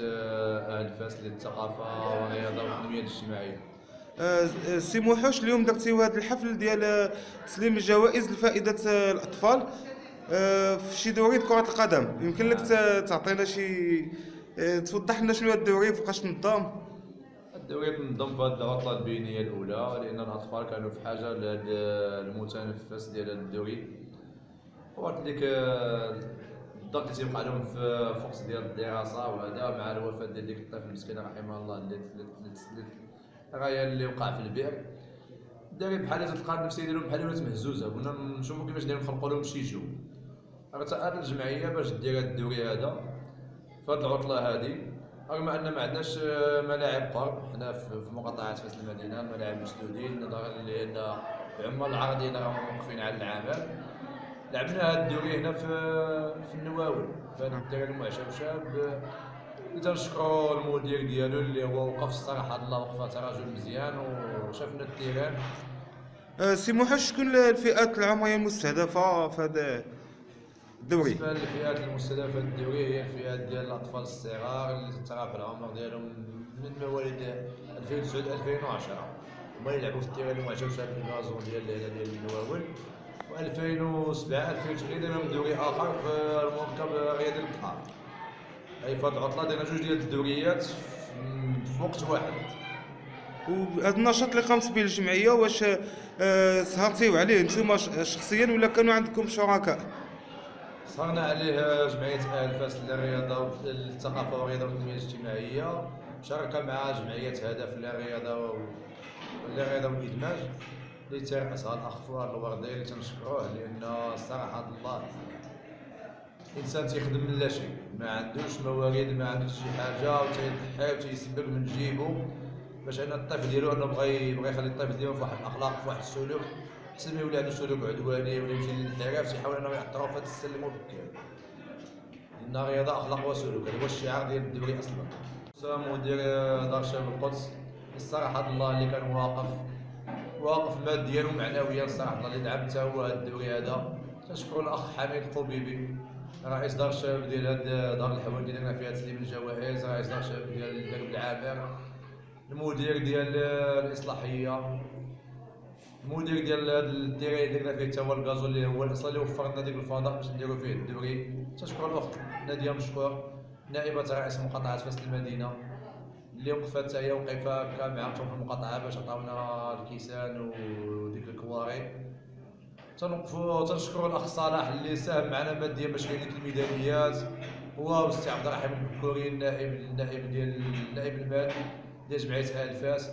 آه، أهل فاس للثقافة والرياضه والتنميه الاجتماعية. آه، آه، سي موحوش اليوم درتيو هذا الحفل ديال تسليم الجوائز لفائدة الأطفال آه، في شي دوري كرة القدم. يمكن لك تعطينا شي توضح لنا شنو هو الدوري وفوقاش تنظم الدوري تنظم في هذه العطله البينيه الأولى لأن الأطفال كانوا في حاجة لهذا المتنفس ديال هذا الدوري. وقت ديك الضغط اللي تيوقع لهم في وقت ديال الدراسة وهذا مع الوفاة ديال ديك الطفل المسكين رحمه الله الريان اللي وقع في البئر. الدوري بحال تلقى النفسيه ديالهم بحال ولات مهزوزة. كنا نشوفوا كيفاش دايرين نخلقوا لهم شي جو. راه هذه الجمعية باش دير هذا الدوري هذا في هذه العطلة هذه رغم أن ما عندناش آه، ملاعب قرب. حنا في مقاطعة فاس المدينة الملاعب مسدودين نظرا لأن العمال العرضيين راهم موقفين على العمل. لعبنا هذا الدوري هنا في في النواول. في هذا الدراري المعشوشة تنشكروا المدير ديالو اللي هو وقف الصراحة الله وقفه رجل مزيان وشافنا ال terrain. آه، سي موحوش شكون الفئات العمريه المستهدفة في هذا الدوري؟ بالنسبة للفئات المستهدفة الدوري هي الفئات ديال الأطفال الصغار اللي تتراوح العمر ديالهم من مواليد 2009 2010 هما يلعبوا في ال terrain المعشوشبة في ال gazon ديال ديال النواول و 2007 2008 دايرين دوري اخر في المركب رياضي البحر اي في هاد العطله درنا جوج ديال الدوريات في- وقت واحد وهذا النشاط اللي قامت به الجمعية واش آه، سهرتيو عليه أنتم شخصيا ولا كانوا عندكم شركاء سهرنا عليه جمعية أهل فاس للرياضة للثقافة والرياضة والتنمية الاجتماعية شارك مع جمعية هدف للرياضة و- للرياضة والإدماج. اللي ترأسها الأخ فؤاد الوردي اللي تنشكروه لأن الصراحة الله. إنسان تيخدم من لا شيء ما عندوش موارد ما عندوش شي حاجة وتيضحي وتيسبق من جيبو باش أن الطفل ديالو أنه بغى يبغى يخلي الطفل ديالو في واحد الأخلاق في واحد السلوك. حسن ما يولي عنده سلوك عدواني ولا يمشي للانحراف تيحاول أنه يعطرو في هذا السلم وبكير لأن الرياضه أخلاق وسلوك هذا هو الشعار ديال الدوري أصلا. مدير دار شباب القدس. الصراحة الله اللي كان واقف واقف ماديا ومعنويا الصراحه الله اللي دعم حتى هو هذا الدوري هذا. تنشكر الأخ حميد القبيبي رئيس دار الشباب ديال هاد دار الحوال ديالنا فيها تسليم الجوائز رئيس دار الشباب ديال درب العامر المدير ديال الإصلاحية المدير ديال هاد الديري اللي درنا فيه حتى هو الغازو اللي هو الأصل اللي وفر لنا ديك الفضاء باش نديرو فيه الدوري. تشكر الأخت نادية مشكور نائبة رئيس مقاطعة فاس المدينة. اللي وقفت هي وقفه هكا معاهم في المقاطعه باش عطاونا الكيسان وديك الكواري. تنوقفوا تنشكروا الاخ صلاح اللي ساهم معنا ماديا باش كاين ديك الميداليات هو والسي عبد الرحيم البكوري النائب النائب ديال النائب المالي ديال جمعية ال فاس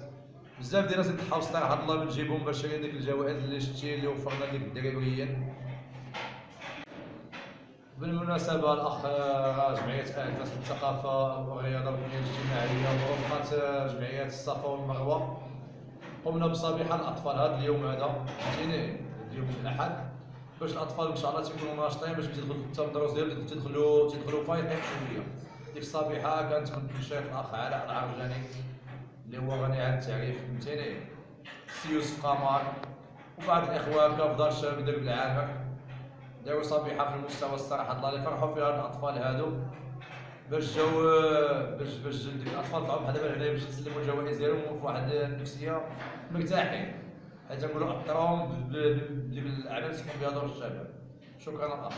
بزاف ديال الناس اللي صراحة الله من جيبهم باش ديك الجوائز اللي شتي اللي وفرنا ديك الدراريين. بالمناسبة الأخ آه، جمعية أهل فاس للثقافة والرياضة والتنمية الاجتماعية ورفقة جمعية الصفا والمروة قمنا بصبيحة الأطفال. هذا اليوم هذا فهمتيني اليوم الأحد. باش الأطفال إن شاء الله تيكونوا ناشطين باش تدخلوا حتى الدروس ديالهم تدخلوا تدخلوا فايقين شوية. ديك الصبيحة كانت من الشيخ الأخ علاء العرجاني اللي هو غني عن التعريف فهمتيني؟ سي يوسف قمر. وبعض الإخوة هكا في دار الشباب درب العامر. داروا صبيحه في المستوى الصراحه الله اللي فرحوا فيها الاطفال هادو باش جاو باش باش الاطفال طلعوا بحال دابا هنا باش يسلموا الجوائز ديالهم في واحد النفسيه مرتاحين حيت نقولوا اثرهم بديك الاعمال اللي بها دور الشباب شكرا الاخ